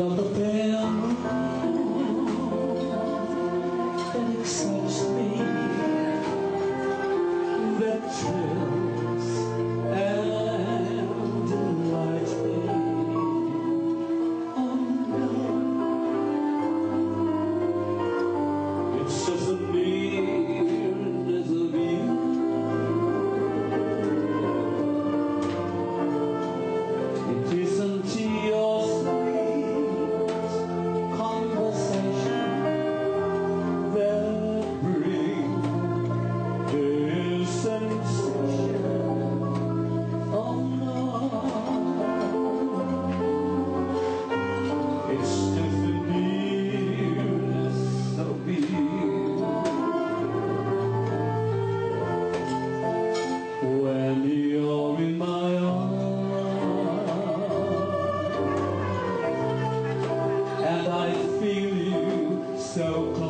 But the bell that me, that you. I feel you so close.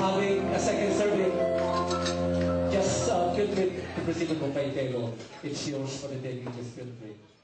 having a second serving. Just uh, feel free to present the It's yours for the taking. Just feel free.